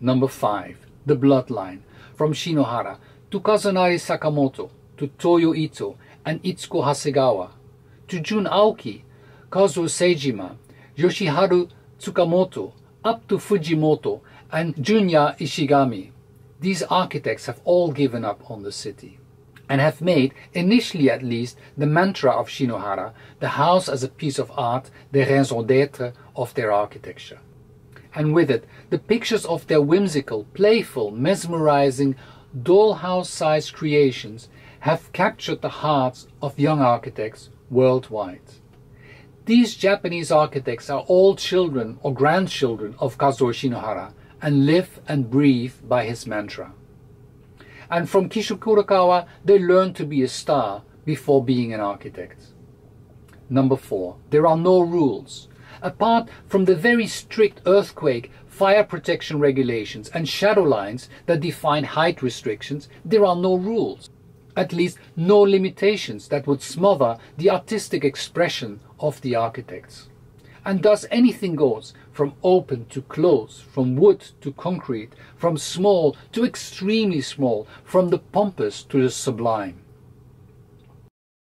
Number 5. The Bloodline from Shinohara to Kazunari Sakamoto to Toyo Ito and Itsuko Hasegawa to Jun Aoki, Kazuyo Seijima, Yoshiharu Tsukamoto up to Fujimoto and Junya Ishigami. These architects have all given up on the city and have made, initially at least, the mantra of Shinohara, the house as a piece of art, the raison d'etre of their architecture. And with it, the pictures of their whimsical, playful, mesmerizing, dollhouse-sized creations have captured the hearts of young architects worldwide. These Japanese architects are all children or grandchildren of Kazuo Shinohara and live and breathe by his mantra. And from Kisho Kurokawa, they learn to be a star before being an architect. Number four, there are no rules. Apart from the very strict earthquake, fire protection regulations and shadow lines that define height restrictions, there are no rules. At least no limitations that would smother the artistic expression of the architects. And thus anything goes, from open to close, from wood to concrete, from small to extremely small, from the pompous to the sublime.